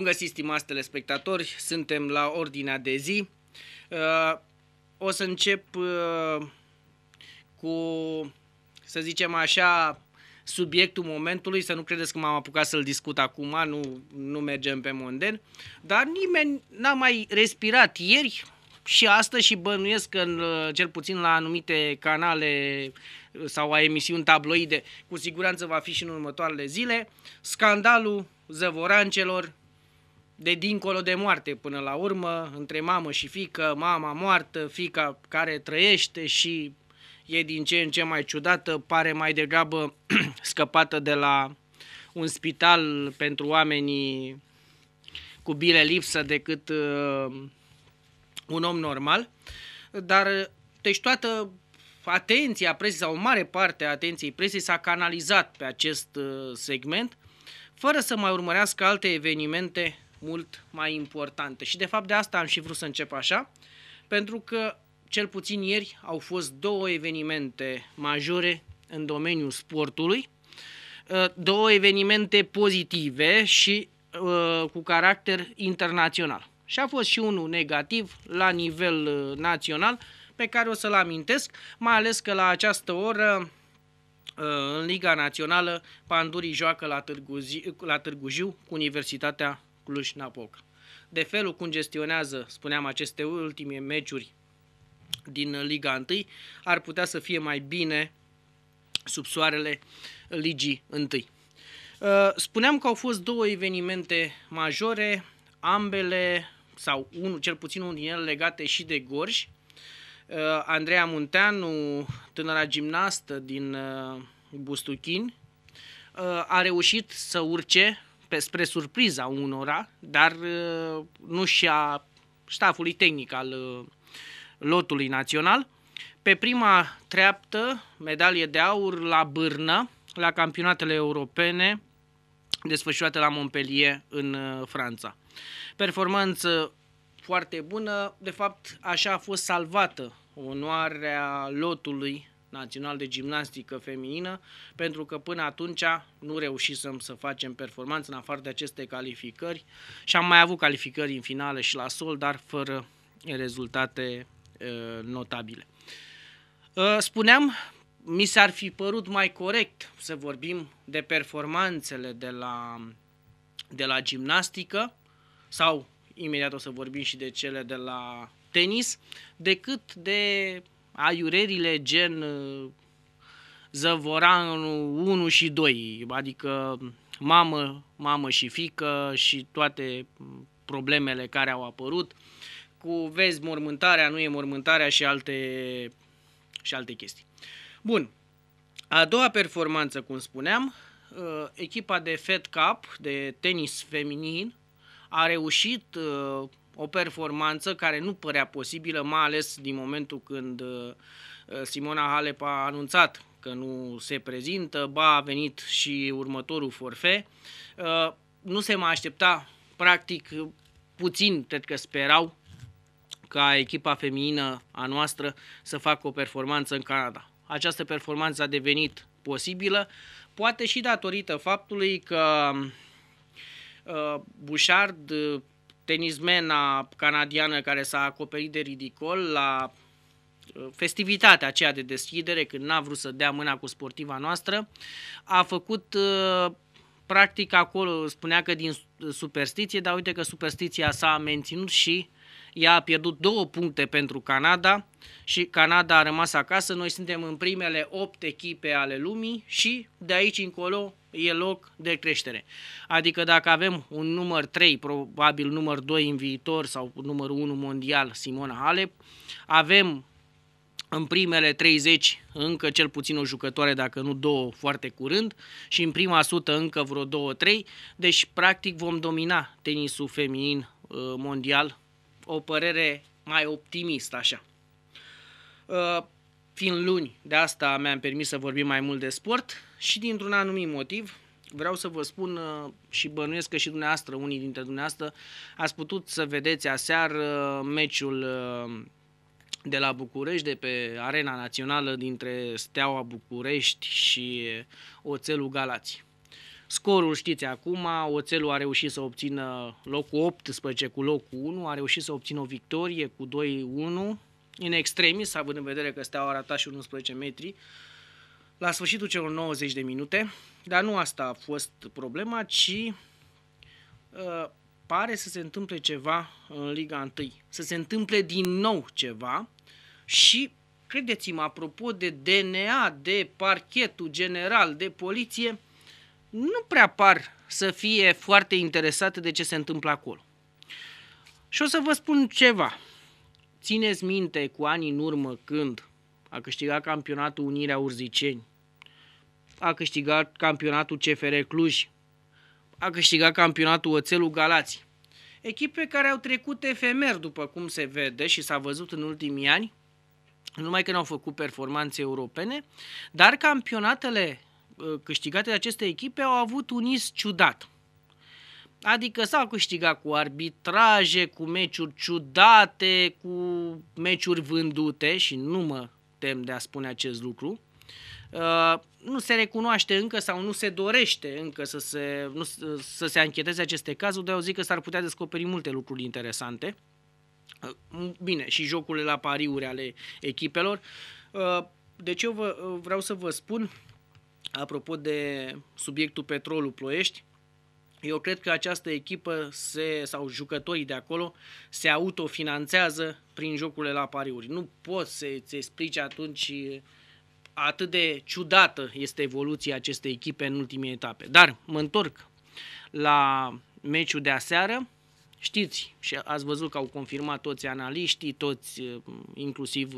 Bun găsit, stimați telespectatori, suntem la ordinea de zi. Uh, o să încep uh, cu, să zicem așa, subiectul momentului, să nu credeți că m-am apucat să-l discut acum, nu, nu mergem pe monden, dar nimeni n-a mai respirat ieri și astăzi și bănuiesc că în, cel puțin la anumite canale sau a emisiuni tabloide, cu siguranță va fi și în următoarele zile, scandalul zăvorancelor de dincolo de moarte până la urmă, între mamă și fică, mama moartă, fica care trăiește și e din ce în ce mai ciudată, pare mai degrabă scăpată de la un spital pentru oamenii cu bile lipsă decât uh, un om normal. Dar, deci toată atenția presei sau o mare parte a atenției presei s-a canalizat pe acest uh, segment, fără să mai urmărească alte evenimente mult mai importante. Și de fapt de asta am și vrut să încep așa, pentru că cel puțin ieri au fost două evenimente majore în domeniul sportului, uh, două evenimente pozitive și uh, cu caracter internațional. Și a fost și unul negativ la nivel uh, național, pe care o să-l amintesc, mai ales că la această oră în Liga Națională Pandurii joacă la Târgu, Zi, la Târgu Jiu cu Universitatea Cluj-Napoca. De felul cum gestionează, spuneam, aceste ultime meciuri din Liga 1, ar putea să fie mai bine sub soarele Ligii 1. Uh, spuneam că au fost două evenimente majore, ambele, sau unul, cel puțin unul din ele legate și de Gorj. Uh, Andreea Munteanu, tânăra gimnastă din uh, Bustuchin, a reușit să urce pe, spre surpriza unora, dar uh, nu și a stafului tehnic al uh, lotului național. Pe prima treaptă, medalie de aur la Bârnă, la campionatele europene desfășurate la Montpellier în uh, Franța. Performanță foarte bună, de fapt așa a fost salvată onoarea lotului național de gimnastică feminină, pentru că până atunci nu reușisem să facem performanță în afară de aceste calificări și am mai avut calificări în finale și la sol, dar fără rezultate uh, notabile. Uh, spuneam, mi s-ar fi părut mai corect să vorbim de performanțele de la, de la gimnastică sau imediat o să vorbim și de cele de la tenis, decât de aiurerile gen uh, Zăvoranul 1 și 2, adică mamă, mamă și fică și toate problemele care au apărut, cu vezi mormântarea, nu e mormântarea și alte, și alte chestii. Bun, a doua performanță, cum spuneam, uh, echipa de Fed Cup, de tenis feminin, a reușit uh, o performanță care nu părea posibilă, mai ales din momentul când uh, Simona Halep a anunțat că nu se prezintă, ba a venit și următorul forfe. Uh, nu se mai aștepta, practic, puțin, cred că sperau ca echipa feminină a noastră să facă o performanță în Canada. Această performanță a devenit posibilă, poate și datorită faptului că uh, Bouchard tenismena canadiană care s-a acoperit de ridicol la uh, festivitatea aceea de deschidere, când n-a vrut să dea mâna cu sportiva noastră, a făcut uh, practic acolo, spunea că din superstiție, dar uite că superstiția s-a menținut și ea a pierdut două puncte pentru Canada și Canada a rămas acasă. Noi suntem în primele opt echipe ale lumii și de aici încolo e loc de creștere. Adică dacă avem un număr 3, probabil număr 2 în viitor sau numărul 1 mondial, Simona Halep, avem în primele 30 încă cel puțin o jucătoare, dacă nu două, foarte curând și în prima sută încă vreo două, trei. Deci, practic, vom domina tenisul feminin uh, mondial. O părere mai optimistă, așa. Uh, fiind luni, de asta mi-am permis să vorbim mai mult de sport și dintr-un anumit motiv vreau să vă spun uh, și bănuiesc că și dumneavoastră, unii dintre dumneavoastră, ați putut să vedeți aseară meciul uh, de la București, de pe Arena Națională dintre Steaua București și Oțelul Galați. Scorul știți acum, Oțelul a reușit să obțină locul 18 cu locul 1, a reușit să obțină o victorie cu 2-1 în extremis, având în vedere că Steaua arăta și 11 metri la sfârșitul celor 90 de minute, dar nu asta a fost problema, ci uh, pare să se întâmple ceva în Liga 1, să se întâmple din nou ceva și credeți-mă, apropo de DNA, de parchetul general, de poliție, nu prea par să fie foarte interesate de ce se întâmplă acolo. Și o să vă spun ceva. Țineți minte cu ani în urmă când a câștigat campionatul Unirea Urziceni, a câștigat campionatul CFR Cluj, a câștigat campionatul Oțelul Galați. Echipe care au trecut efemer, după cum se vede și s-a văzut în ultimii ani, numai că nu au făcut performanțe europene, dar campionatele uh, câștigate de aceste echipe au avut un is ciudat. Adică s-au câștigat cu arbitraje, cu meciuri ciudate, cu meciuri vândute și nu mă tem de a spune acest lucru. Uh, nu se recunoaște încă sau nu se dorește încă să se, nu, să se ancheteze aceste cazuri, dar eu zic că s-ar putea descoperi multe lucruri interesante. Uh, bine, și jocurile la pariuri ale echipelor. Uh, deci eu vă, uh, vreau să vă spun, apropo de subiectul Petrolul Ploiești, eu cred că această echipă se, sau jucătorii de acolo se autofinanțează prin jocurile la pariuri. Nu poți să-ți explici atunci atât de ciudată este evoluția acestei echipe în ultimele etape. Dar mă întorc la meciul de aseară. Știți și ați văzut că au confirmat toți analiștii, toți, inclusiv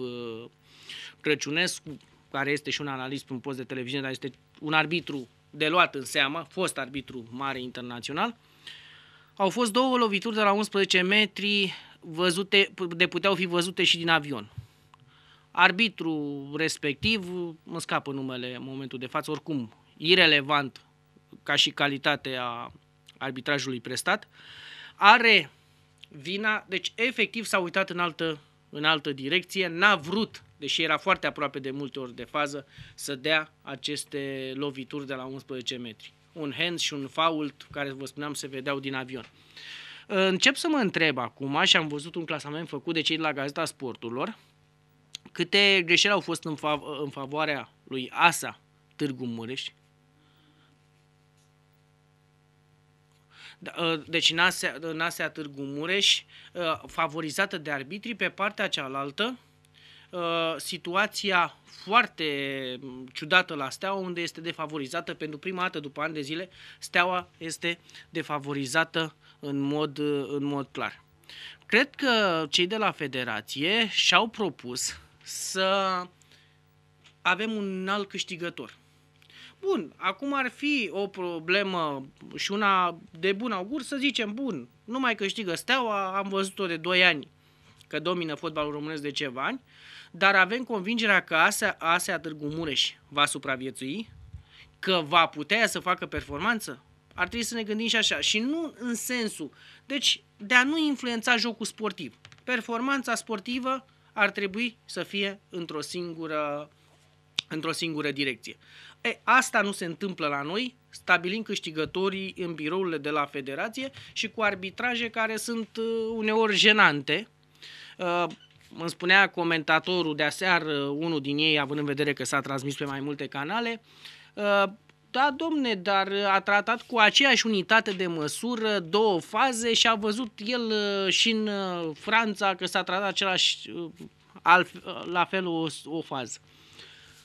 Crăciunescu, care este și un analist pe un post de televiziune, dar este un arbitru de luat în seamă, fost arbitru mare internațional. Au fost două lovituri de la 11 metri văzute, de puteau fi văzute și din avion. Arbitru respectiv, mă scapă numele în momentul de față, oricum, irelevant ca și calitate a arbitrajului prestat, are vina, deci efectiv s-a uitat în altă, în altă direcție, n-a vrut, deși era foarte aproape de multe ori de fază, să dea aceste lovituri de la 11 metri. Un hand și un fault, care vă spuneam se vedeau din avion. Încep să mă întreb acum, și am văzut un clasament făcut de cei de la Gazeta Sporturilor, câte greșeli au fost în, fav- în favoarea lui Asa Târgu Mureș. Da, ă, deci Nasea, Nasea Târgu Mureș, ă, favorizată de arbitrii, pe partea cealaltă, ă, situația foarte ciudată la Steaua, unde este defavorizată pentru prima dată după ani de zile, Steaua este defavorizată în mod, în mod clar. Cred că cei de la federație și-au propus să avem un alt câștigător. Bun, acum ar fi o problemă și una de bun augur să zicem, bun, nu mai câștigă Steaua, am văzut-o de 2 ani că domină fotbalul românesc de ceva ani, dar avem convingerea că Asea, Asea Târgu Mureș va supraviețui, că va putea să facă performanță? Ar trebui să ne gândim și așa. Și nu în sensul, deci, de a nu influența jocul sportiv. Performanța sportivă ar trebui să fie într-o singură, într-o singură direcție. E, asta nu se întâmplă la noi, stabilind câștigătorii în birourile de la federație și cu arbitraje care sunt uh, uneori jenante. Uh, îmi spunea comentatorul de aseară, unul din ei, având în vedere că s-a transmis pe mai multe canale, uh, da, domne, dar a tratat cu aceeași unitate de măsură două faze și a văzut el uh, și în uh, Franța că s-a tratat același, uh, la fel o, o fază.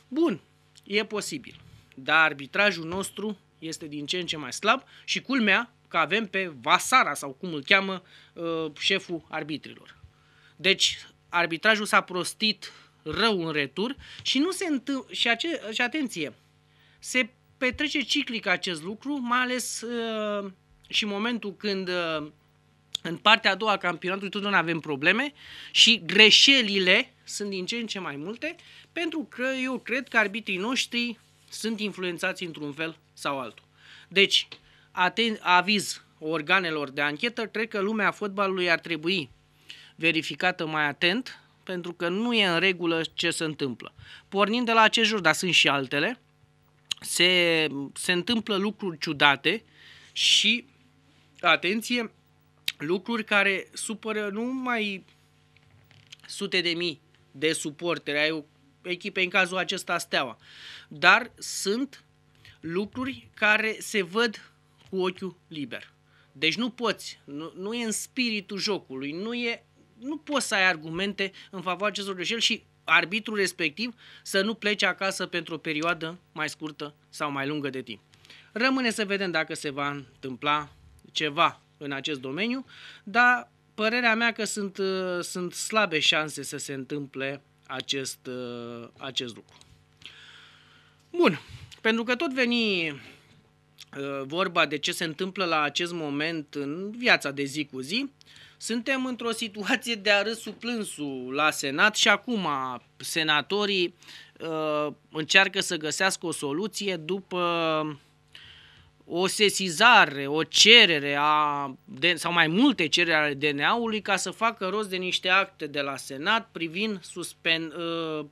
Bun, e posibil. Dar arbitrajul nostru este din ce în ce mai slab și culmea că avem pe Vasara sau cum îl cheamă șeful arbitrilor. Deci arbitrajul s-a prostit rău în retur și nu se întâmplă și, ace- și atenție, se petrece ciclic acest lucru, mai ales uh, și în momentul când uh, în partea a doua a campionatului totdeauna avem probleme și greșelile sunt din ce în ce mai multe, pentru că eu cred că arbitrii noștri sunt influențați într-un fel sau altul. Deci, aten- aviz organelor de anchetă, cred că lumea fotbalului ar trebui verificată mai atent, pentru că nu e în regulă ce se întâmplă. Pornind de la acest jur, dar sunt și altele, se, se întâmplă lucruri ciudate și, atenție, lucruri care supără nu mai sute de mii de suporteri ai echipei, în cazul acesta Steaua, dar sunt lucruri care se văd cu ochiul liber. Deci nu poți, nu, nu e în spiritul jocului, nu, e, nu poți să ai argumente în favoarea acestor greșeli și arbitrul respectiv să nu plece acasă pentru o perioadă mai scurtă sau mai lungă de timp. Rămâne să vedem dacă se va întâmpla ceva în acest domeniu, dar părerea mea că sunt, uh, sunt slabe șanse să se întâmple acest, uh, acest lucru. Bun, pentru că tot veni uh, vorba de ce se întâmplă la acest moment în viața de zi cu zi, suntem într-o situație de a râsul plânsul la Senat și acum senatorii uh, încearcă să găsească o soluție după o sesizare, o cerere a, de, sau mai multe cereri ale DNA-ului ca să facă rost de niște acte de la Senat privind suspen, uh,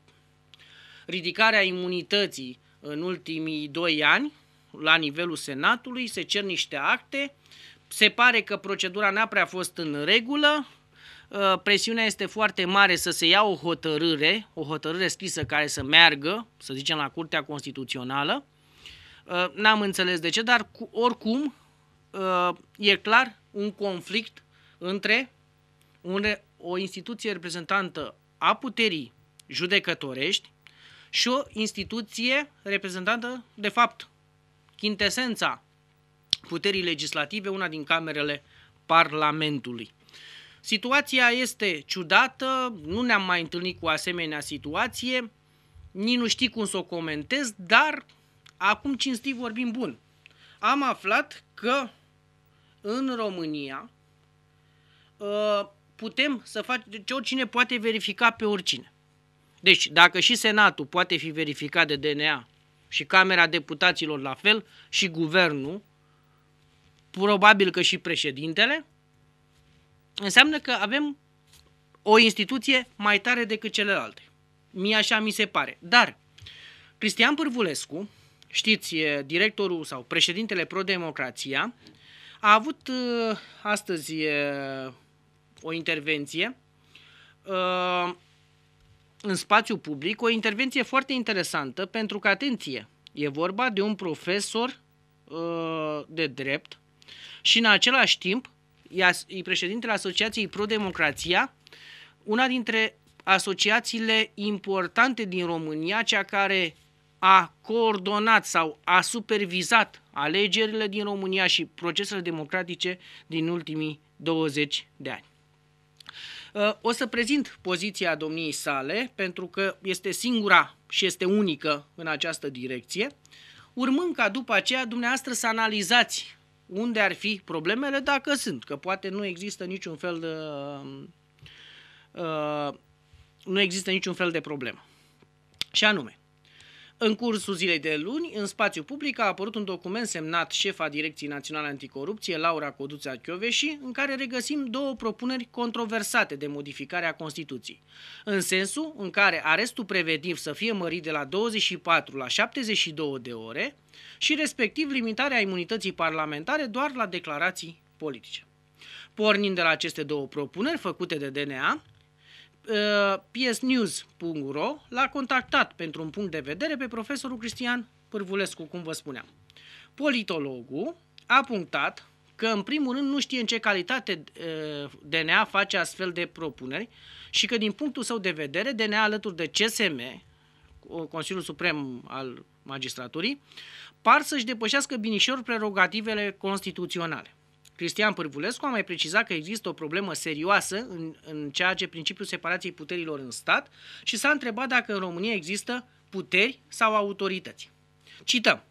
ridicarea imunității în ultimii doi ani la nivelul Senatului, se cer niște acte, se pare că procedura n-a prea fost în regulă, uh, presiunea este foarte mare să se ia o hotărâre, o hotărâre scrisă care să meargă, să zicem, la Curtea Constituțională, Uh, n-am înțeles de ce, dar cu, oricum uh, e clar un conflict între unde o instituție reprezentantă a puterii judecătorești și o instituție reprezentantă, de fapt, chintesența puterii legislative, una din camerele Parlamentului. Situația este ciudată, nu ne-am mai întâlnit cu asemenea situație, nici nu știi cum să o comentez, dar acum cinstit vorbim bun. Am aflat că în România uh, putem să facem, deci oricine poate verifica pe oricine. Deci, dacă și Senatul poate fi verificat de DNA și Camera Deputaților la fel și Guvernul, probabil că și președintele, înseamnă că avem o instituție mai tare decât celelalte. Mie așa mi se pare. Dar Cristian Pârvulescu, știți, directorul sau președintele Pro-Democrația a avut uh, astăzi o intervenție uh, în spațiu public, o intervenție foarte interesantă pentru că, atenție, e vorba de un profesor uh, de drept și în același timp e președintele Asociației Pro-Democrația, una dintre asociațiile importante din România, cea care a coordonat sau a supervizat alegerile din România și procesele democratice din ultimii 20 de ani. Uh, o să prezint poziția domniei sale pentru că este singura și este unică în această direcție, urmând ca după aceea dumneavoastră să analizați unde ar fi problemele, dacă sunt, că poate nu există niciun fel de uh, nu există niciun fel de problemă. Și anume, în cursul zilei de luni, în spațiu public a apărut un document semnat șefa Direcției Naționale Anticorupție, Laura Coduța Chioveși, în care regăsim două propuneri controversate de modificare a Constituției. În sensul în care arestul preventiv să fie mărit de la 24 la 72 de ore și respectiv limitarea imunității parlamentare doar la declarații politice. Pornind de la aceste două propuneri făcute de DNA, Uh, psnews.ro l-a contactat pentru un punct de vedere pe profesorul Cristian Pârvulescu, cum vă spuneam. Politologul a punctat că în primul rând nu știe în ce calitate uh, DNA face astfel de propuneri și că din punctul său de vedere DNA alături de CSM, Consiliul Suprem al Magistraturii, par să-și depășească binișor prerogativele constituționale. Cristian Pârvulescu a mai precizat că există o problemă serioasă în, în ceea ce principiul separației puterilor în stat și s-a întrebat dacă în România există puteri sau autorități. Cităm.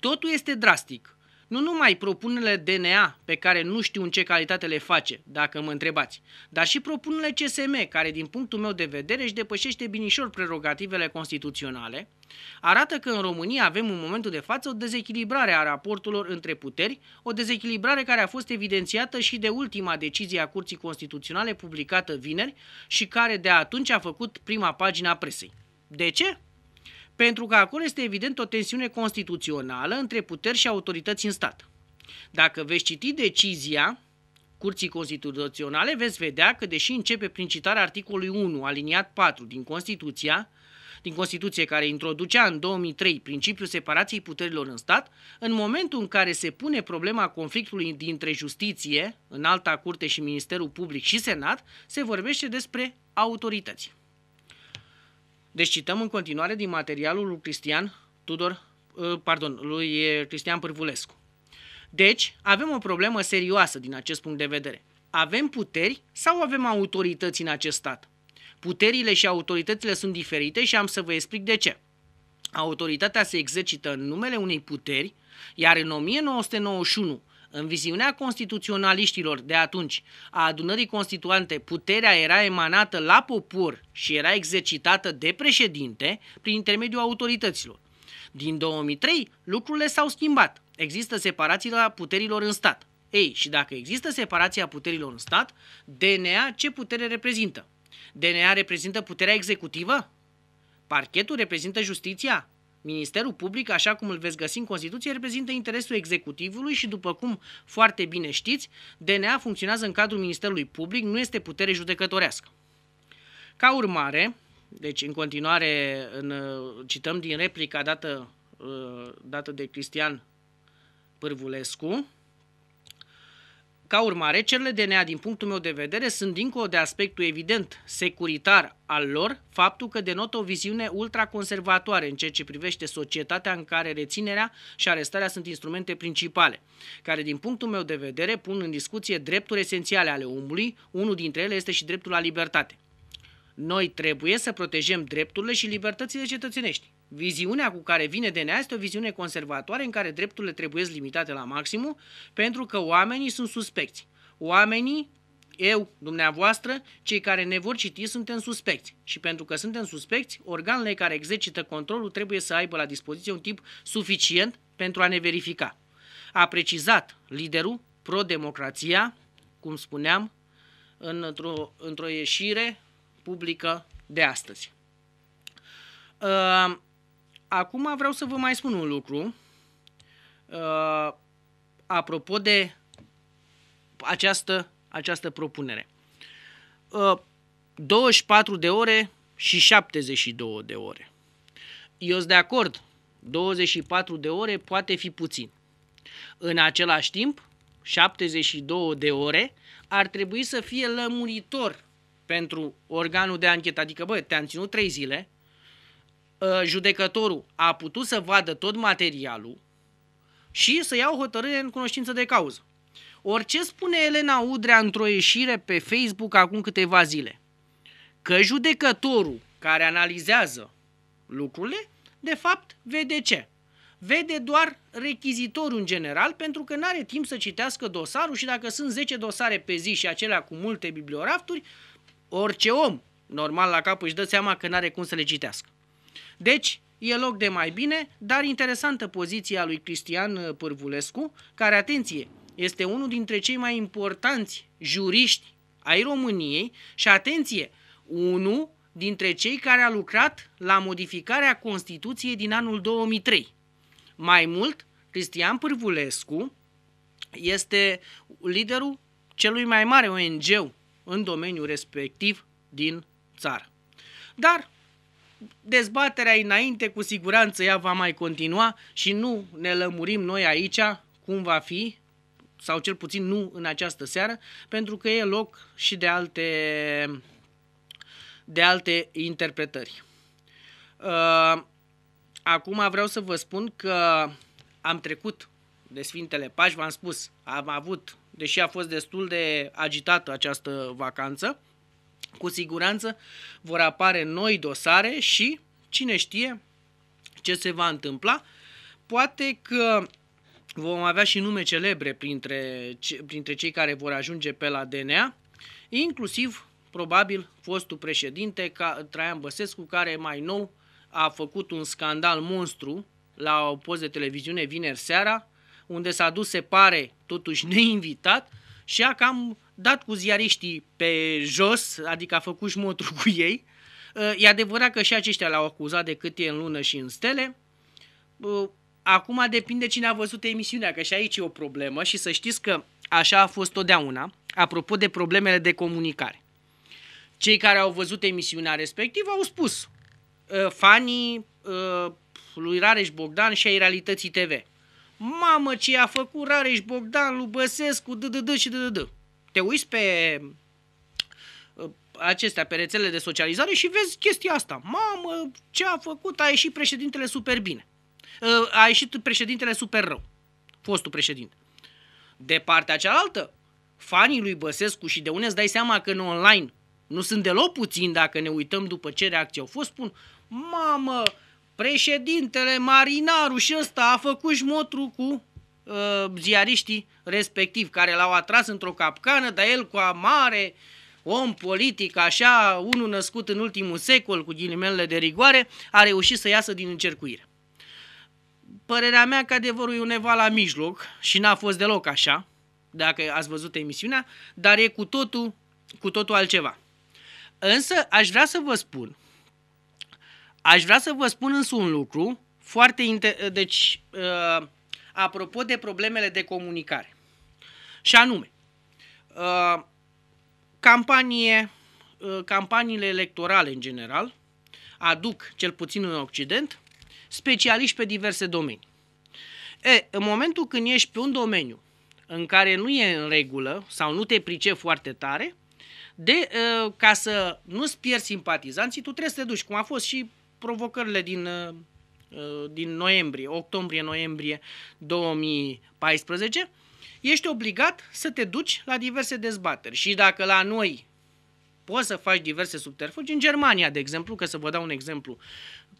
Totul este drastic nu numai propunerile DNA pe care nu știu în ce calitate le face, dacă mă întrebați, dar și propunerile CSM, care din punctul meu de vedere își depășește binișor prerogativele constituționale, arată că în România avem în momentul de față o dezechilibrare a raporturilor între puteri, o dezechilibrare care a fost evidențiată și de ultima decizie a Curții Constituționale publicată vineri și care de atunci a făcut prima pagina presei. De ce? Pentru că acolo este evident o tensiune constituțională între puteri și autorități în stat. Dacă veți citi decizia Curții Constituționale, veți vedea că, deși începe prin citarea articolului 1, aliniat 4 din Constituția, din Constituție care introducea în 2003 principiul separației puterilor în stat, în momentul în care se pune problema conflictului dintre justiție, în alta curte și Ministerul Public și Senat, se vorbește despre autorități. Deci cităm în continuare din materialul lui Cristian Tudor, ă, pardon, lui Cristian Pârvulescu. Deci, avem o problemă serioasă din acest punct de vedere. Avem puteri sau avem autorități în acest stat? Puterile și autoritățile sunt diferite și am să vă explic de ce. Autoritatea se exercită în numele unei puteri, iar în 1991, în viziunea constituționaliștilor de atunci, a adunării constituante, puterea era emanată la popor și era exercitată de președinte prin intermediul autorităților. Din 2003, lucrurile s-au schimbat. Există separația puterilor în stat. Ei, și dacă există separația puterilor în stat, DNA ce putere reprezintă? DNA reprezintă puterea executivă? Parchetul reprezintă justiția? Ministerul Public, așa cum îl veți găsi în Constituție, reprezintă interesul executivului și, după cum foarte bine știți, DNA funcționează în cadrul Ministerului Public, nu este putere judecătorească. Ca urmare, deci în continuare în, cităm din replica dată, dată de Cristian Pârvulescu, ca urmare, cerile DNA, din punctul meu de vedere, sunt dincolo de aspectul evident securitar al lor, faptul că denotă o viziune ultraconservatoare în ceea ce privește societatea în care reținerea și arestarea sunt instrumente principale, care, din punctul meu de vedere, pun în discuție drepturi esențiale ale omului, unul dintre ele este și dreptul la libertate. Noi trebuie să protejăm drepturile și libertățile cetățenești. Viziunea cu care vine DNA este o viziune conservatoare în care drepturile trebuie limitate la maximum pentru că oamenii sunt suspecți. Oamenii, eu, dumneavoastră, cei care ne vor citi, suntem suspecți. Și pentru că suntem suspecți, organele care exercită controlul trebuie să aibă la dispoziție un timp suficient pentru a ne verifica. A precizat liderul pro-democrația, cum spuneam, într-o, într-o ieșire publică de astăzi. Uh, acum vreau să vă mai spun un lucru. Uh, apropo de această, această propunere. Uh, 24 de ore și 72 de ore. Eu sunt de acord. 24 de ore poate fi puțin. În același timp, 72 de ore ar trebui să fie lămuritor pentru organul de anchetă. Adică, bă, te-am ținut 3 zile, Uh, judecătorul a putut să vadă tot materialul și să ia o hotărâre în cunoștință de cauză. Orice spune Elena Udrea într-o ieșire pe Facebook acum câteva zile, că judecătorul care analizează lucrurile, de fapt, vede ce? Vede doar rechizitorul în general, pentru că nu are timp să citească dosarul și dacă sunt 10 dosare pe zi și acelea cu multe bibliorafturi, orice om normal la cap își dă seama că nu are cum să le citească. Deci, e loc de mai bine, dar interesantă poziția lui Cristian uh, Pârvulescu, care, atenție, este unul dintre cei mai importanți juriști ai României și, atenție, unul dintre cei care a lucrat la modificarea Constituției din anul 2003. Mai mult, Cristian Pârvulescu este liderul celui mai mare ONG în domeniul respectiv din țară. Dar dezbaterea înainte, cu siguranță ea va mai continua și nu ne lămurim noi aici cum va fi, sau cel puțin nu în această seară, pentru că e loc și de alte, de alte interpretări. Uh, acum vreau să vă spun că am trecut de Sfintele Pași, v-am spus, am avut, deși a fost destul de agitată această vacanță, cu siguranță vor apare noi dosare și cine știe ce se va întâmpla. Poate că vom avea și nume celebre printre, printre cei care vor ajunge pe la DNA, inclusiv probabil fostul președinte ca Traian Băsescu, care mai nou a făcut un scandal monstru la o post de televiziune vineri seara, unde s-a dus, se pare, totuși neinvitat și a cam dat cu ziariștii pe jos, adică a făcut șmotru cu ei, E adevărat că și aceștia l-au acuzat de cât e în lună și în stele. Acum depinde cine a văzut emisiunea, că și aici e o problemă și să știți că așa a fost totdeauna, apropo de problemele de comunicare. Cei care au văzut emisiunea respectivă au spus uh, fanii uh, lui Rareș Bogdan și ai Realității TV. Mamă, ce a făcut Rareș Bogdan lui Băsescu, d și d Te uiți pe uh, acestea, pe rețelele de socializare și vezi chestia asta. Mamă, ce a făcut, a ieșit președintele super bine. Uh, a ieșit președintele super rău. Fostul președinte. De partea cealaltă, fanii lui Băsescu și de unde îți dai seama că în online nu sunt deloc puțini dacă ne uităm după ce reacții au fost, spun, mamă, președintele Marinaru și ăsta a făcut șmotru cu uh, ziariștii respectiv, care l-au atras într-o capcană, dar el cu amare om politic, așa, unul născut în ultimul secol, cu ghilimele de rigoare, a reușit să iasă din încercuire. Părerea mea că adevărul e undeva la mijloc și n-a fost deloc așa, dacă ați văzut emisiunea, dar e cu totul, cu totul altceva. Însă aș vrea să vă spun, aș vrea să vă spun însă un lucru foarte inter... deci uh, apropo de problemele de comunicare. Și anume, uh, campanie, uh, campaniile electorale în general aduc, cel puțin în Occident, specialiști pe diverse domenii. E, în momentul când ești pe un domeniu în care nu e în regulă sau nu te pricep foarte tare, de, uh, ca să nu-ți pierzi simpatizanții, tu trebuie să te duci, cum a fost și provocările din, uh, din noiembrie, octombrie-noiembrie 2014, ești obligat să te duci la diverse dezbateri. Și dacă la noi poți să faci diverse subterfugi, în Germania, de exemplu, că să vă dau un exemplu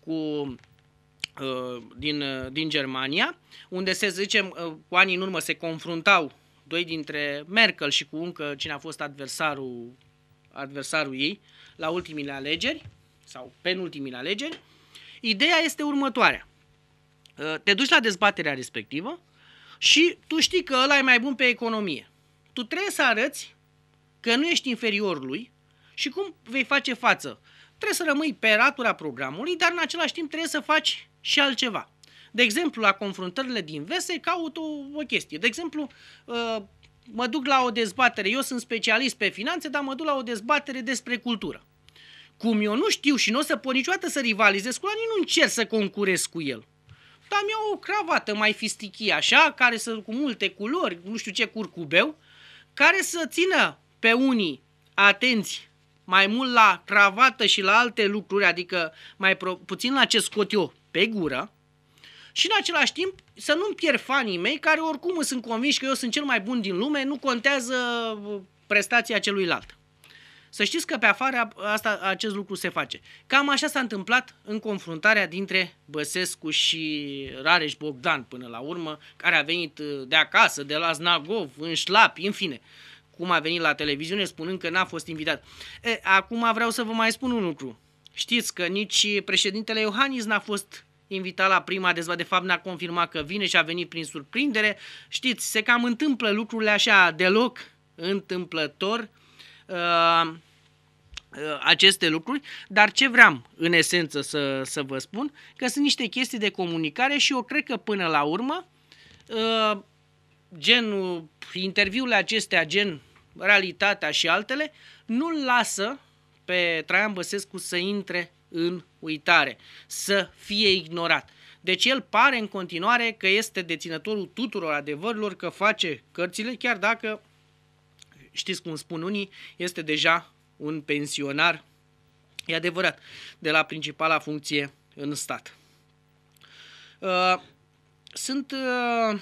cu din, din Germania, unde se zicem, cu ani în urmă se confruntau doi dintre Merkel și cu încă cine a fost adversarul adversarul ei la ultimile alegeri sau penultimile alegeri, ideea este următoarea. Uh, te duci la dezbaterea respectivă și tu știi că ăla e mai bun pe economie. Tu trebuie să arăți că nu ești inferior lui și cum vei face față. Trebuie să rămâi pe ratura programului, dar în același timp trebuie să faci și altceva. De exemplu, la confruntările din vese caut o, o chestie. De exemplu, uh, mă duc la o dezbatere, eu sunt specialist pe finanțe, dar mă duc la o dezbatere despre cultură. Cum eu nu știu și nu o să pot niciodată să rivalizez cu ăla, nu încerc să concurez cu el. Dar mi-au o cravată mai fistichie așa, care să cu multe culori, nu știu ce curcubeu, care să țină pe unii atenți mai mult la cravată și la alte lucruri, adică mai pro, puțin la ce scot eu pe gură, și în același timp să nu-mi pierd fanii mei care oricum sunt convinși că eu sunt cel mai bun din lume, nu contează uh, prestația celuilalt. Să știți că pe afară asta, acest lucru se face. Cam așa s-a întâmplat în confruntarea dintre Băsescu și Rareș Bogdan până la urmă, care a venit uh, de acasă, de la Znagov, în șlapi, în fine. Cum a venit la televiziune spunând că n-a fost invitat. E, acum vreau să vă mai spun un lucru. Știți că nici președintele Iohannis n-a fost invitat la prima dezbatere, de fapt ne-a confirmat că vine și a venit prin surprindere. Știți, se cam întâmplă lucrurile așa deloc întâmplător uh, uh, aceste lucruri, dar ce vreau în esență să, să vă spun, că sunt niște chestii de comunicare și eu cred că până la urmă uh, genul, interviurile acestea, gen realitatea și altele, nu-l lasă pe Traian Băsescu să intre în uitare, să fie ignorat. Deci el pare în continuare că este deținătorul tuturor adevărurilor, că face cărțile, chiar dacă, știți cum spun unii, este deja un pensionar, e adevărat, de la principala funcție în stat. Uh, sunt uh,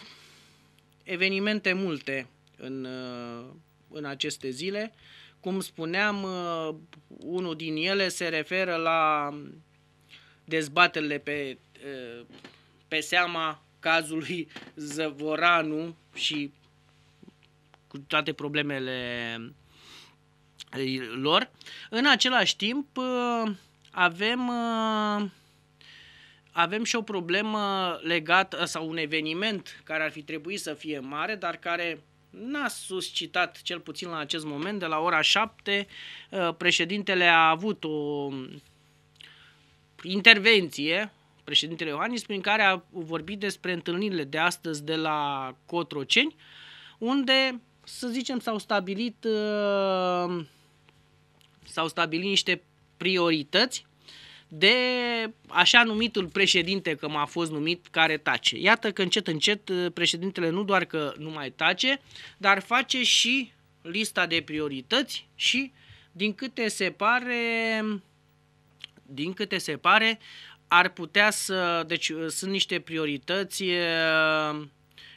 evenimente multe în, uh, în aceste zile. Cum spuneam, uh, unul din ele se referă la dezbaterile pe, uh, pe seama cazului Zăvoranu și cu toate problemele lor. În același timp, uh, avem avem și o problemă legată sau un eveniment care ar fi trebuit să fie mare, dar care n-a suscitat, cel puțin la acest moment, de la ora 7, uh, președintele a avut o, intervenție, președintele Iohannis, prin care a vorbit despre întâlnirile de astăzi de la Cotroceni, unde, să zicem, s-au stabilit, uh, s-au stabilit niște priorități de așa numitul președinte, că m-a fost numit, care tace. Iată că încet, încet președintele nu doar că nu mai tace, dar face și lista de priorități și din câte se pare din câte se pare ar putea să deci sunt niște priorități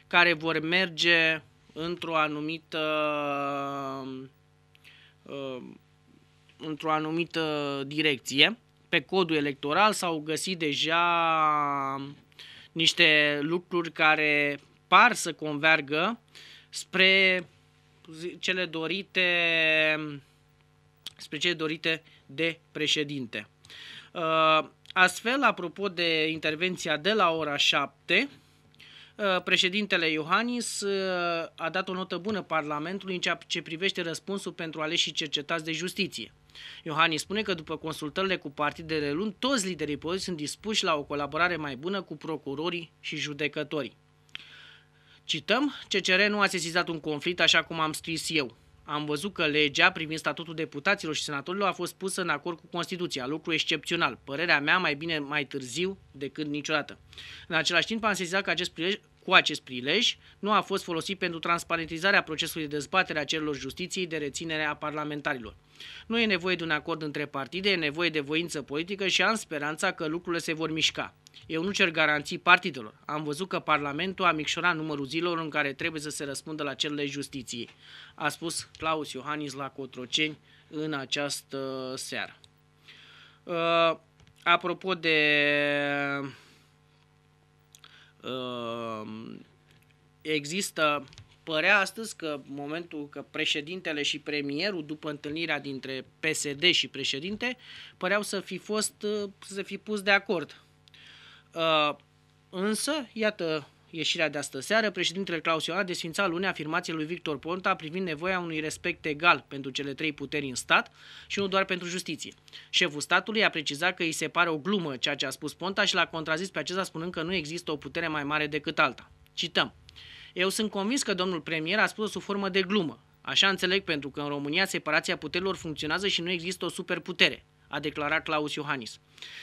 care vor merge într-o anumită într-o anumită direcție pe codul electoral s-au găsit deja niște lucruri care par să convergă spre cele dorite spre cele dorite de președinte. Uh, astfel, apropo de intervenția de la ora 7, uh, președintele Iohannis uh, a dat o notă bună Parlamentului în ceea ce privește răspunsul pentru aleșii cercetați de justiție. Iohannis spune că după consultările cu partidele luni, toți liderii politici sunt dispuși la o colaborare mai bună cu procurorii și judecătorii. Cităm, CCR nu a sesizat un conflict așa cum am scris eu. Am văzut că legea privind statutul deputaților și senatorilor a fost pusă în acord cu Constituția, lucru excepțional. Părerea mea mai bine mai târziu decât niciodată. În același timp am sesizat că acest prilej cu acest prilej nu a fost folosit pentru transparentizarea procesului de dezbatere a cererilor justiției de reținere a parlamentarilor. Nu e nevoie de un acord între partide, e nevoie de voință politică și am speranța că lucrurile se vor mișca. Eu nu cer garanții partidelor. Am văzut că Parlamentul a micșorat numărul zilelor în care trebuie să se răspundă la cererile justiției, a spus Claus Iohannis la Cotroceni în această seară. Uh, apropo de uh, există părea astăzi că momentul că președintele și premierul, după întâlnirea dintre PSD și președinte, păreau să fi fost, să fi pus de acord. Uh, însă, iată ieșirea de astă seară, președintele Claus Ioan a desfințat luni afirmațiile lui Victor Ponta privind nevoia unui respect egal pentru cele trei puteri în stat și nu doar pentru justiție. Șeful statului a precizat că îi se pare o glumă ceea ce a spus Ponta și l-a contrazis pe acesta spunând că nu există o putere mai mare decât alta. Cităm. Eu sunt convins că domnul premier a spus-o sub formă de glumă. Așa înțeleg pentru că în România separația puterilor funcționează și nu există o superputere, a declarat Claus Iohannis.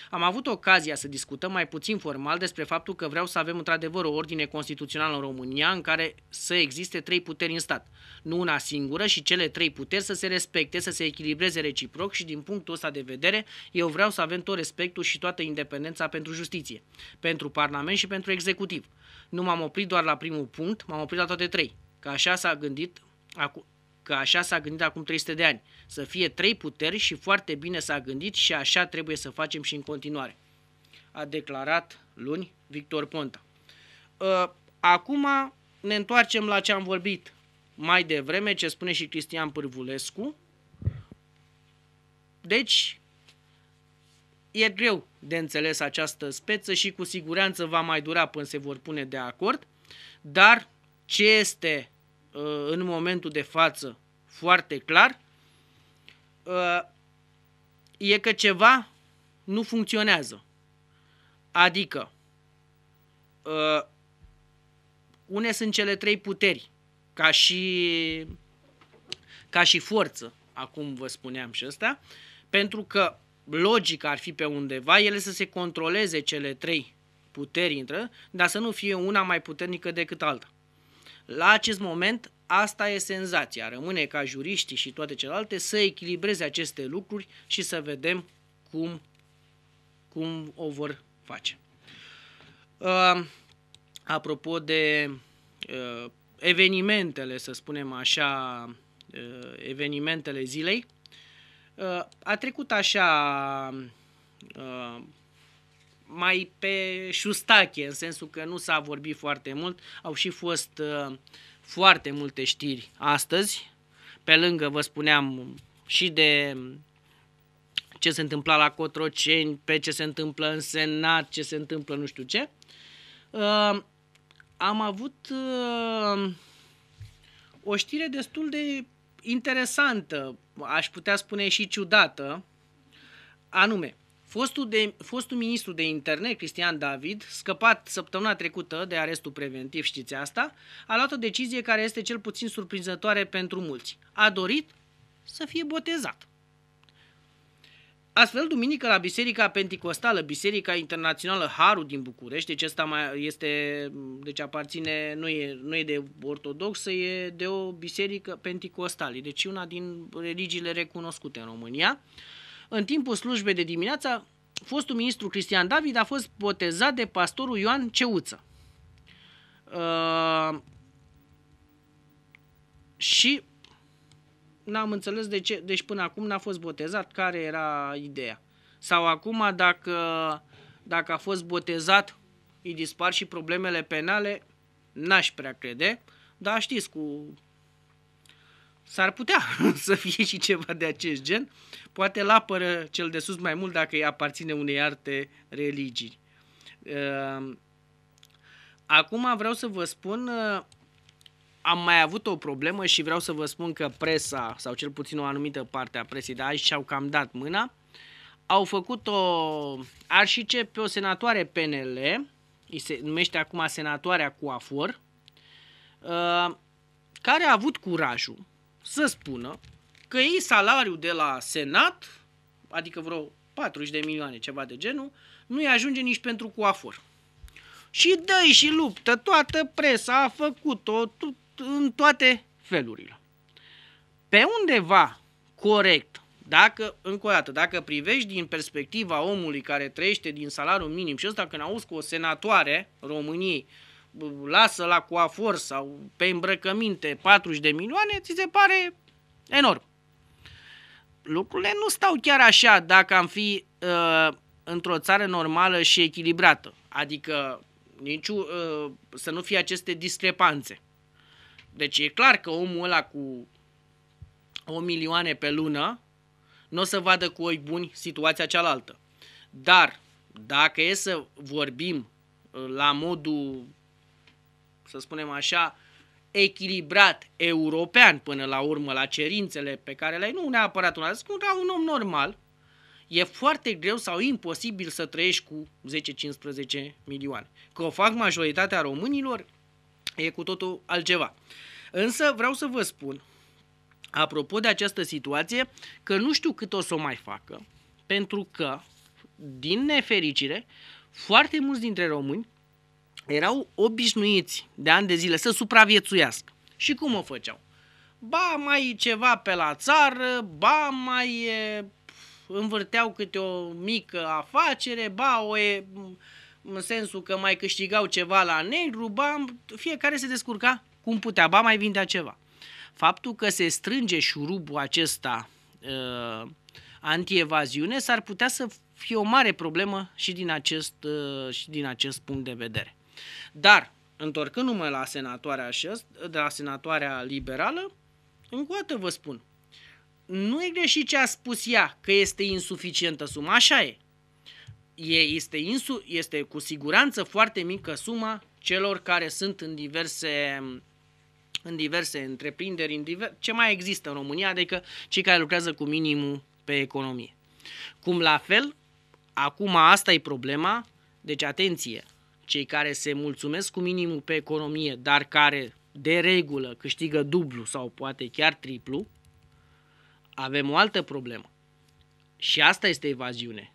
Am avut ocazia să discutăm mai puțin formal despre faptul că vreau să avem într-adevăr o ordine constituțională în România în care să existe trei puteri în stat, nu una singură și cele trei puteri să se respecte, să se echilibreze reciproc și din punctul ăsta de vedere eu vreau să avem tot respectul și toată independența pentru justiție, pentru Parlament și pentru executiv. Nu m-am oprit doar la primul punct, m-am oprit la toate trei. Că așa s-a gândit, că așa s-a gândit acum 300 de ani. Să fie trei puteri și foarte bine s-a gândit și așa trebuie să facem și în continuare. A declarat luni Victor Ponta. Ă, acum ne întoarcem la ce am vorbit mai devreme, ce spune și Cristian Pârvulescu. Deci, e greu de înțeles această speță și cu siguranță va mai dura până se vor pune de acord, dar ce este uh, în momentul de față foarte clar uh, e că ceva nu funcționează. Adică, uh, une sunt cele trei puteri, ca și, ca și forță, acum vă spuneam și ăsta, pentru că logic ar fi pe undeva ele să se controleze cele trei puteri intră, dar să nu fie una mai puternică decât alta. La acest moment, asta e senzația. Rămâne ca juriștii și toate celelalte să echilibreze aceste lucruri și să vedem cum, cum o vor face. Uh, apropo de uh, evenimentele, să spunem așa, uh, evenimentele zilei, Uh, a trecut așa uh, mai pe șustache, în sensul că nu s-a vorbit foarte mult. Au și fost uh, foarte multe știri astăzi, pe lângă, vă spuneam, și de ce se întâmpla la Cotroceni, pe ce se întâmplă în Senat, ce se întâmplă nu știu ce. Am avut o știre destul de interesantă, aș putea spune și ciudată, anume, Fostul, de, fostul ministru de interne, Cristian David, scăpat săptămâna trecută de arestul preventiv, știți asta, a luat o decizie care este cel puțin surprinzătoare pentru mulți. A dorit să fie botezat. Astfel, duminică la Biserica Pentecostală, Biserica Internațională Haru din București, deci asta mai este, deci aparține, nu e, nu e de ortodoxă, e de o biserică pentecostală, deci una din religiile recunoscute în România. În timpul slujbei de dimineață, fostul ministru Cristian David a fost botezat de pastorul Ioan Ceuță. Uh, și n-am înțeles de ce, deci până acum n-a fost botezat, care era ideea. Sau acum dacă, dacă a fost botezat, îi dispar și problemele penale, n-aș prea crede, dar știți, cu s-ar putea să fie și ceva de acest gen. Poate îl apără cel de sus mai mult dacă îi aparține unei arte religii. Ehm, acum vreau să vă spun am mai avut o problemă și vreau să vă spun că presa, sau cel puțin o anumită parte a presei, dar aici și-au cam dat mâna, au făcut o arșice pe o senatoare PNL, îi se numește acum senatoarea Cuafor, uh, care a avut curajul să spună că ei salariul de la Senat, adică vreo 40 de milioane, ceva de genul, nu-i ajunge nici pentru coafor. Și dă și luptă, toată presa a făcut-o, în toate felurile. Pe undeva corect, dacă, încă o dată, dacă privești din perspectiva omului care trăiește din salariul minim și ăsta când auzi că o senatoare României lasă la coafor sau pe îmbrăcăminte 40 de milioane, ți se pare enorm. Lucrurile nu stau chiar așa dacă am fi uh, într-o țară normală și echilibrată. Adică nici, uh, să nu fie aceste discrepanțe. Deci e clar că omul ăla cu o milioane pe lună nu o să vadă cu oi buni situația cealaltă. Dar dacă e să vorbim uh, la modul, să spunem așa, echilibrat european până la urmă la cerințele pe care le-ai, nu neapărat un spun ca un om normal, e foarte greu sau imposibil să trăiești cu 10-15 milioane. Că o fac majoritatea românilor, e cu totul altceva. Însă vreau să vă spun, apropo de această situație, că nu știu cât o să o mai facă, pentru că, din nefericire, foarte mulți dintre români erau obișnuiți de ani de zile să supraviețuiască. Și cum o făceau? Ba mai ceva pe la țară, ba mai e, învârteau câte o mică afacere, ba o e, în sensul că mai câștigau ceva la negru, ba fiecare se descurca cum putea, ba mai vindea ceva. Faptul că se strânge șurubul acesta uh, anti-evaziune s-ar putea să fie o mare problemă și din acest, uh, și din acest punct de vedere. Dar, întorcându-mă la senatoarea, acest, de la senatoarea liberală, încă o dată vă spun, nu e greșit ce a spus ea, că este insuficientă suma, așa e. e este, insu, este cu siguranță foarte mică suma celor care sunt în diverse în diverse întreprinderi, în diver... ce mai există în România, adică cei care lucrează cu minimul pe economie. Cum la fel, acum asta e problema, deci atenție, cei care se mulțumesc cu minimul pe economie, dar care de regulă câștigă dublu sau poate chiar triplu, avem o altă problemă. Și asta este evaziune.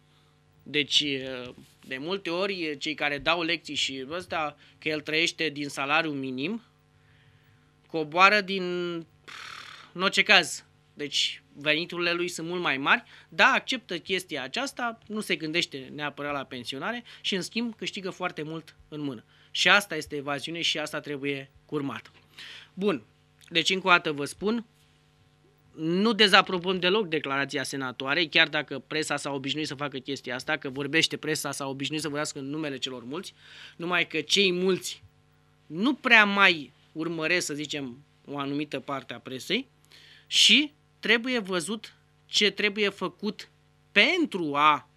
Deci, de multe ori, cei care dau lecții și ăsta că el trăiește din salariu minim, coboară din, în orice caz, deci veniturile lui sunt mult mai mari, da, acceptă chestia aceasta, nu se gândește neapărat la pensionare și în schimb câștigă foarte mult în mână. Și asta este evaziune și asta trebuie curmat. Bun, deci încă o dată vă spun, nu dezaprobăm deloc declarația senatoarei, chiar dacă presa s-a obișnuit să facă chestia asta, că vorbește presa, s-a obișnuit să vorbească în numele celor mulți, numai că cei mulți nu prea mai urmăresc, să zicem, o anumită parte a presei și trebuie văzut ce trebuie făcut pentru a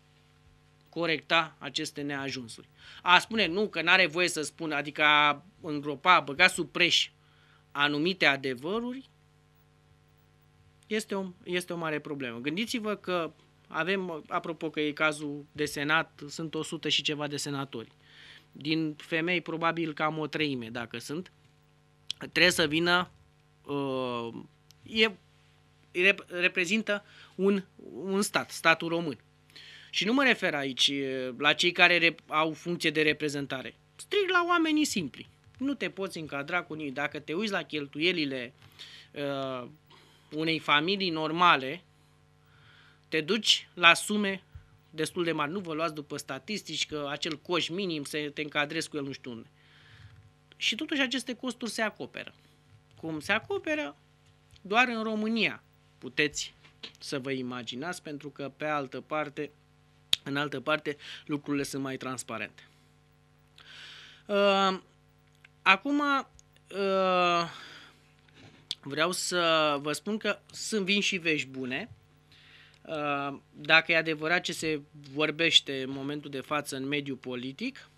corecta aceste neajunsuri. A spune nu, că n-are voie să spună, adică a îngropa, a băga sub preș anumite adevăruri, este o, este o mare problemă. Gândiți-vă că avem, apropo că e cazul de senat, sunt 100 și ceva de senatori. Din femei, probabil cam o treime, dacă sunt. Trebuie să vină, uh, e, rep, reprezintă un, un stat, statul român. Și nu mă refer aici la cei care rep, au funcție de reprezentare. Strict la oamenii simpli. Nu te poți încadra cu nimic. Dacă te uiți la cheltuielile uh, unei familii normale, te duci la sume destul de mari. Nu vă luați după statistici că acel coș minim să te încadrezi cu el nu știu unde. Și totuși aceste costuri se acoperă. Cum se acoperă? Doar în România puteți să vă imaginați, pentru că pe altă parte, în altă parte, lucrurile sunt mai transparente. Uh, acum, uh, vreau să vă spun că sunt vin și vești bune. Uh, dacă e adevărat ce se vorbește în momentul de față în mediul politic,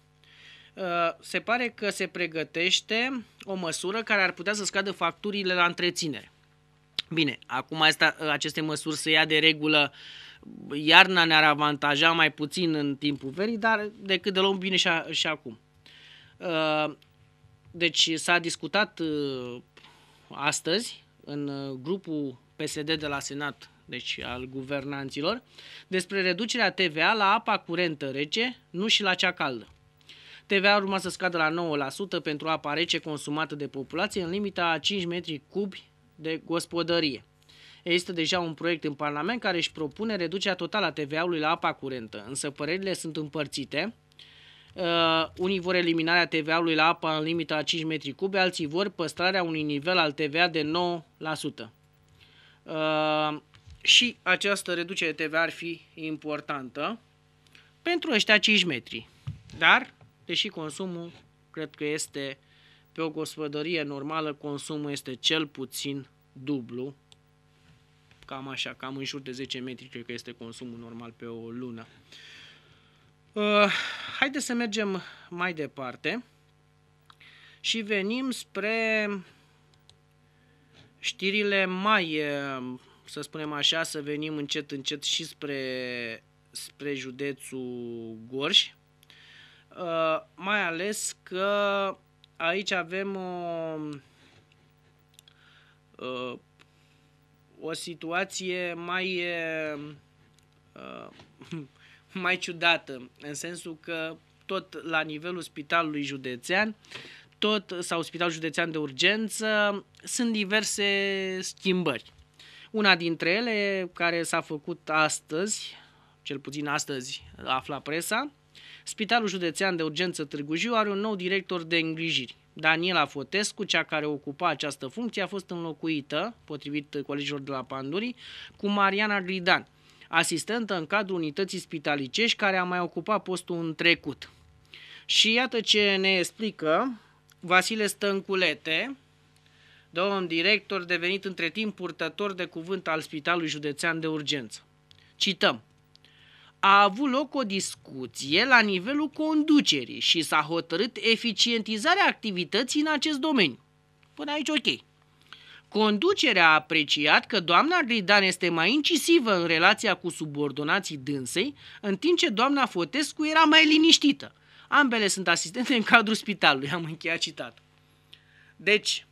uh, se pare că se pregătește o măsură care ar putea să scadă facturile la întreținere. Bine, acum asta, aceste măsuri se ia de regulă iarna ne-ar avantaja mai puțin în timpul verii, dar decât de luăm bine și, a, și acum. Uh, deci s-a discutat astăzi în grupul PSD de la Senat, deci al guvernanților, despre reducerea TVA la apa curentă rece, nu și la cea caldă. TVA urma să scadă la 9% pentru apa rece consumată de populație în limita a 5 metri cubi de gospodărie. Există deja un proiect în Parlament care își propune reducerea totală a TVA-ului la apa curentă, însă părerile sunt împărțite. Uh, unii vor eliminarea TVA-ului la apa în limita a 5 metri cube, alții vor păstrarea unui nivel al TVA de 9%. Uh, și această reducere TVA ar fi importantă pentru ăștia 5 metri. Dar, deși consumul cred că este pe o gospodărie normală, consumul este cel puțin dublu. Cam așa, cam în jur de 10 metri cred că este consumul normal pe o lună. Uh, haideți să mergem mai departe și venim spre știrile mai, uh, să spunem așa, să venim încet încet și spre, spre județul Gorj. Uh, mai ales că aici avem o, uh, o situație mai, uh, mai ciudată, în sensul că tot la nivelul spitalului județean, tot sau spitalul județean de urgență, sunt diverse schimbări. Una dintre ele, care s-a făcut astăzi, cel puțin astăzi afla presa, Spitalul Județean de Urgență Târgu Jiu are un nou director de îngrijiri. Daniela Fotescu, cea care ocupa această funcție, a fost înlocuită, potrivit colegilor de la Panduri, cu Mariana Gridan, asistentă în cadrul unității spitalicești care a mai ocupat postul în trecut. Și iată ce ne explică Vasile Stănculete, domn director devenit între timp purtător de cuvânt al Spitalului Județean de Urgență. Cităm a avut loc o discuție la nivelul conducerii și s-a hotărât eficientizarea activității în acest domeniu. Până aici ok. Conducerea a apreciat că doamna Gridan este mai incisivă în relația cu subordonații dânsei, în timp ce doamna Fotescu era mai liniștită. Ambele sunt asistente în cadrul spitalului, am încheiat citat. Deci,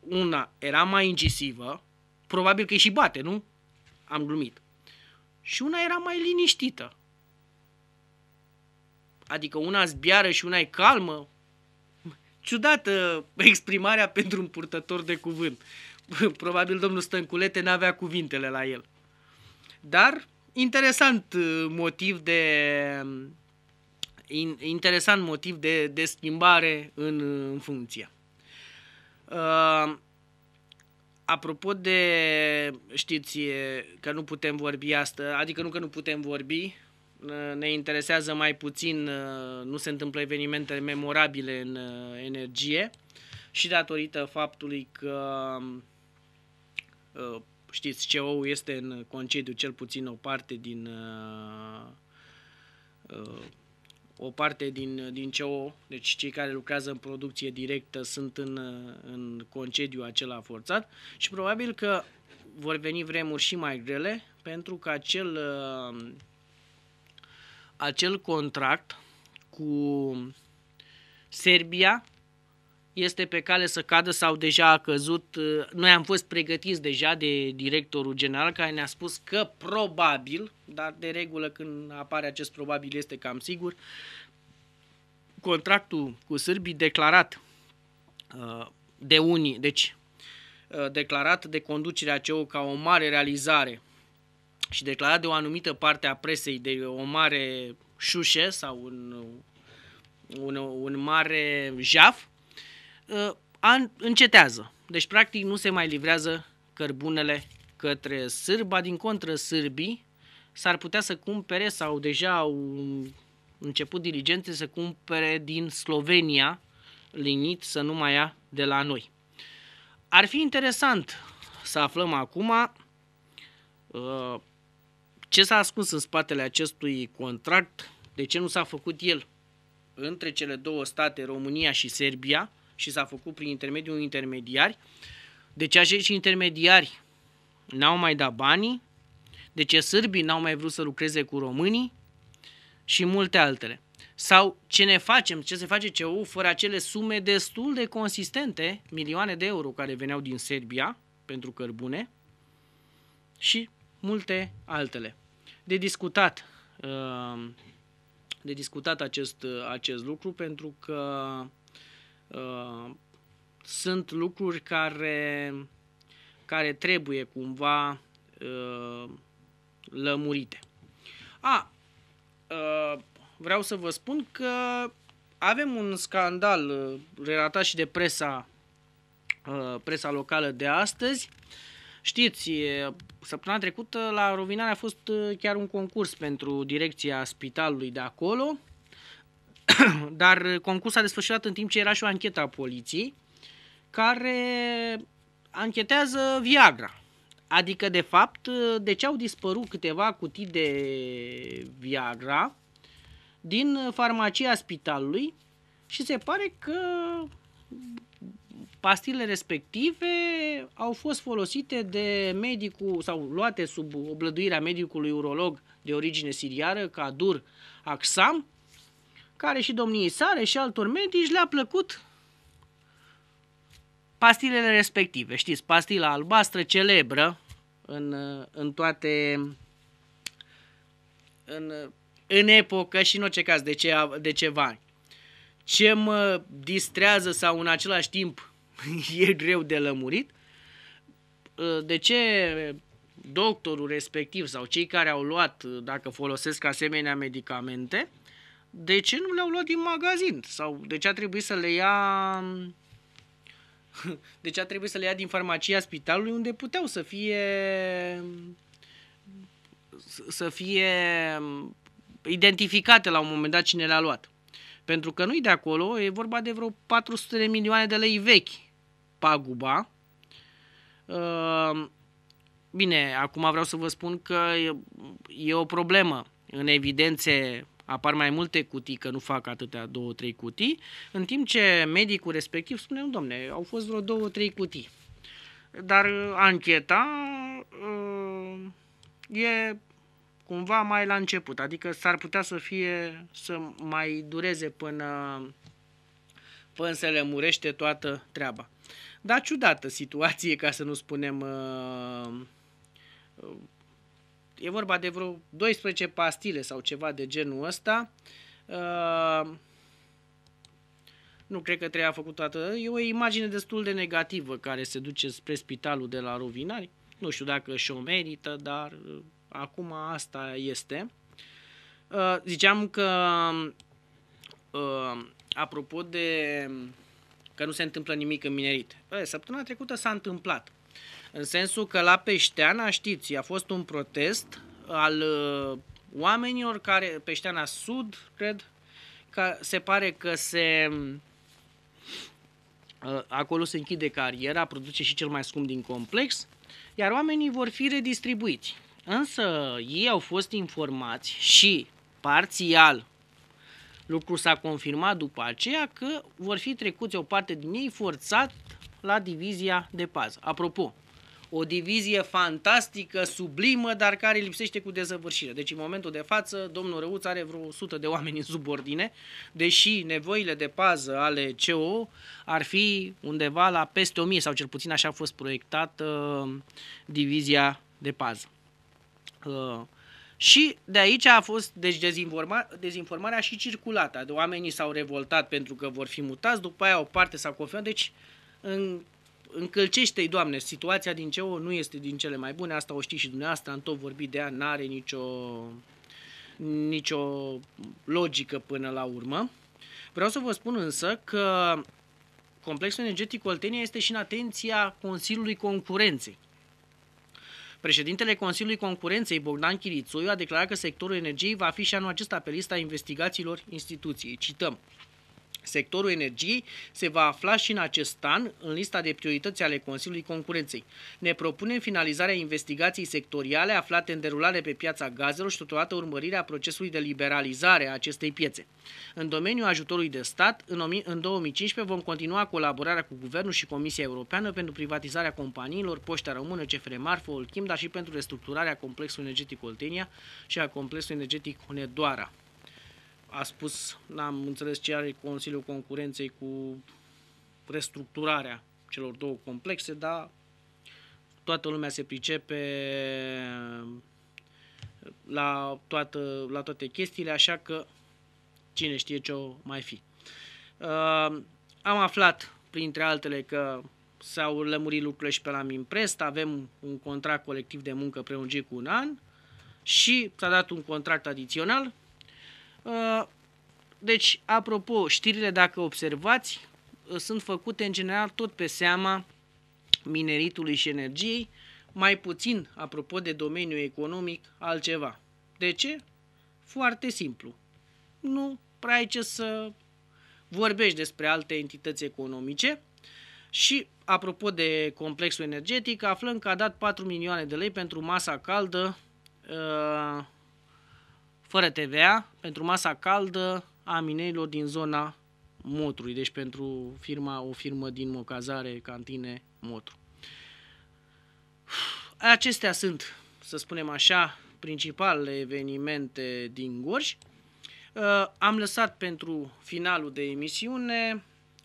una era mai incisivă, probabil că și bate, nu? Am glumit și una era mai liniștită. Adică una zbiară și una e calmă. Ciudată exprimarea pentru un purtător de cuvânt. Probabil domnul Stănculete n-avea cuvintele la el. Dar interesant uh, motiv de interesant motiv de, de schimbare în, în funcție. Uh, apropo de, știți, că nu putem vorbi asta, adică nu că nu putem vorbi, ne interesează mai puțin, nu se întâmplă evenimente memorabile în energie și datorită faptului că, știți, CEO este în concediu cel puțin o parte din o parte din, din CO, deci cei care lucrează în producție directă sunt în, în concediu acela forțat și probabil că vor veni vremuri și mai grele, pentru că acel, uh, acel contract cu Serbia este pe cale să cadă sau deja a căzut. Uh, noi am fost pregătiți deja de directorul general care ne-a spus că probabil, dar de regulă când apare acest probabil este cam sigur, contractul cu sârbii declarat uh, de unii, deci uh, declarat de conducerea CEO ca o mare realizare și declarat de o anumită parte a presei de o mare șușe sau un, un, un mare jaf, uh, încetează. Deci, practic, nu se mai livrează cărbunele către sârba, din contră sârbii s-ar putea să cumpere sau deja au început diligențe să cumpere din Slovenia linit să nu mai ia de la noi. Ar fi interesant să aflăm acum uh, ce s-a ascuns în spatele acestui contract, de ce nu s-a făcut el între cele două state, România și Serbia, și s-a făcut prin intermediul intermediari, de ce acești intermediari n-au mai dat banii, de ce sârbii n-au mai vrut să lucreze cu românii și multe altele. Sau ce ne facem, ce se face CEU fără acele sume destul de consistente, milioane de euro care veneau din Serbia pentru cărbune și multe altele. De discutat, uh, de discutat acest, acest lucru pentru că uh, sunt lucruri care, care trebuie cumva uh, lămurite. A, vreau să vă spun că avem un scandal relatat și de presa, presa locală de astăzi, Știți, săptămâna trecută la Rovinare a fost chiar un concurs pentru direcția spitalului de acolo, dar concursul a desfășurat în timp ce era și o anchetă a poliției care anchetează Viagra. Adică, de fapt, de ce au dispărut câteva cutii de Viagra din farmacia spitalului și se pare că pastile respective au fost folosite de medicul sau luate sub oblăduirea medicului urolog de origine siriară, Kadur Aksam, care și domniei sale și altor medici le-a plăcut pastilele respective. Știți, pastila albastră celebră în, în toate în, în epocă și în orice caz de, ce, de ceva ani. Ce mă distrează sau în același timp e greu de lămurit. Ă, de ce doctorul respectiv sau cei care au luat, dacă folosesc asemenea medicamente, de ce nu le-au luat din magazin? Sau de ce a trebuit să le ia de ce a trebuit să le ia din farmacia spitalului unde puteau să fie să fie identificate la un moment dat cine le-a luat. Pentru că nu-i de acolo, e vorba de vreo 400 de milioane de lei vechi paguba. Ehm, bine, acum vreau să vă spun că e o problemă. În evidențe apar mai multe cutii, că nu fac atâtea două, trei cutii, în timp ce medicul respectiv spune, domne, au fost vreo două, trei cutii. Dar ancheta ehm, e cumva mai la început, adică s-ar putea să fie, să mai dureze până, până se lămurește toată treaba. Dar ciudată situație, ca să nu spunem... Uh, uh, e vorba de vreo 12 pastile sau ceva de genul ăsta. Uh, nu cred că trebuia făcut toată. E o imagine destul de negativă care se duce spre spitalul de la Rovinari. Nu știu dacă și-o merită, dar uh, acum asta este. Uh, ziceam că, uh, apropo de că nu se întâmplă nimic în minerit. Bă, săptămâna trecută s-a întâmplat. În sensul că la Peșteana, știți, a fost un protest al uh, oamenilor care, Peșteana Sud, cred, că se pare că se uh, acolo se închide cariera, produce și cel mai scump din complex, iar oamenii vor fi redistribuiți. Însă ei au fost informați și parțial Lucru s-a confirmat după aceea că vor fi trecuți o parte din ei forțat la divizia de pază. Apropo, o divizie fantastică, sublimă, dar care lipsește cu dezăvârșire. Deci în momentul de față, domnul Răuț are vreo 100 de oameni în subordine, deși nevoile de pază ale CO ar fi undeva la peste 1000 sau cel puțin așa a fost proiectată uh, divizia de pază. Uh, și de aici a fost deci dezinforma, dezinformarea și circulată. De oamenii s-au revoltat pentru că vor fi mutați, după aia o parte s-a confirmat. Deci în, încălcește-i, Doamne, situația din CEO nu este din cele mai bune, asta o știți și dumneavoastră, am tot vorbit de ea, n-are nicio, nicio logică până la urmă. Vreau să vă spun însă că complexul energetic Oltenia este și în atenția Consiliului Concurenței. Președintele Consiliului Concurenței, Bogdan Chirițoiu, a declarat că sectorul energiei va fi și anul acesta pe lista investigațiilor instituției. Cităm. Sectorul energiei se va afla și în acest an în lista de priorități ale Consiliului Concurenței. Ne propunem finalizarea investigației sectoriale aflate în derulare pe piața gazelor și totodată urmărirea procesului de liberalizare a acestei piețe. În domeniul ajutorului de stat, în 2015 vom continua colaborarea cu Guvernul și Comisia Europeană pentru privatizarea companiilor Poșta Română, CFR Marfă, Olchim, dar și pentru restructurarea complexului energetic Oltenia și a complexului energetic Hunedoara a spus, n-am înțeles ce are Consiliul Concurenței cu restructurarea celor două complexe, dar toată lumea se pricepe la, toată, la toate chestiile, așa că cine știe ce o mai fi. Uh, am aflat, printre altele, că s-au lămurit lucrurile și pe la Mimprest, avem un contract colectiv de muncă prelungit cu un an și s-a dat un contract adițional Uh, deci, apropo, știrile, dacă observați, uh, sunt făcute în general tot pe seama mineritului și energiei, mai puțin, apropo de domeniul economic, altceva. De ce? Foarte simplu. Nu prea ai ce să vorbești despre alte entități economice și, apropo de complexul energetic, aflăm că a dat 4 milioane de lei pentru masa caldă uh, fără TVA pentru masa caldă a minerilor din zona Motrului, deci pentru firma, o firmă din Mocazare, Cantine Motru. Acestea sunt, să spunem așa, principalele evenimente din Gorj. Uh, am lăsat pentru finalul de emisiune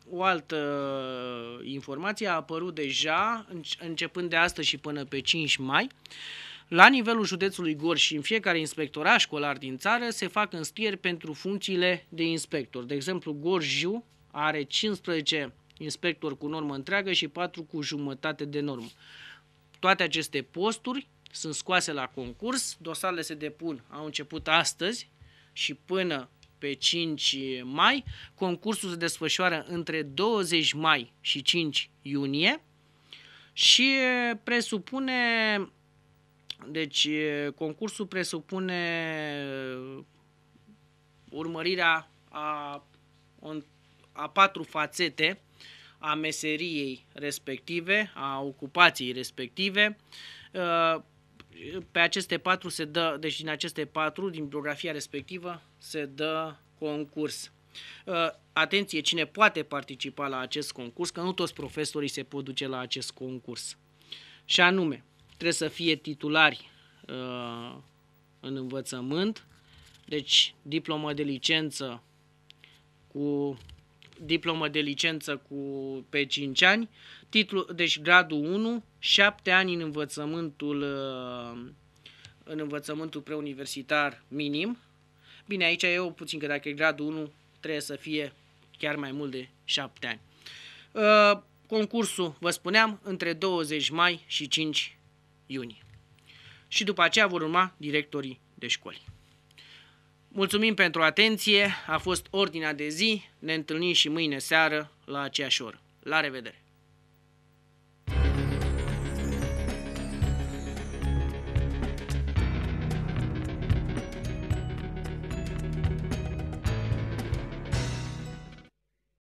o altă informație, a apărut deja, începând de astăzi și până pe 5 mai, la nivelul județului Gorj și în fiecare inspectorat școlar din țară se fac înscrieri pentru funcțiile de inspector. De exemplu, Gorjiu are 15 inspectori cu normă întreagă și 4 cu jumătate de normă. Toate aceste posturi sunt scoase la concurs, dosarele se depun, au început astăzi și până pe 5 mai. Concursul se desfășoară între 20 mai și 5 iunie și presupune deci, concursul presupune urmărirea a, a patru fațete a meseriei respective, a ocupației respective. Pe aceste patru se dă, deci din aceste patru, din biografia respectivă, se dă concurs. Atenție, cine poate participa la acest concurs, că nu toți profesorii se pot duce la acest concurs. Și anume, trebuie să fie titulari uh, în învățământ, deci diplomă de licență cu diplomă de licență cu pe 5 ani, titlu, deci gradul 1, 7 ani în învățământul uh, în învățământul preuniversitar minim. Bine, aici e o puțin că dacă e gradul 1 trebuie să fie chiar mai mult de 7 ani. Uh, concursul, vă spuneam, între 20 mai și 5 iunie. Și după aceea vor urma directorii de școli. Mulțumim pentru atenție, a fost ordinea de zi, ne întâlnim și mâine seară la aceeași oră. La revedere!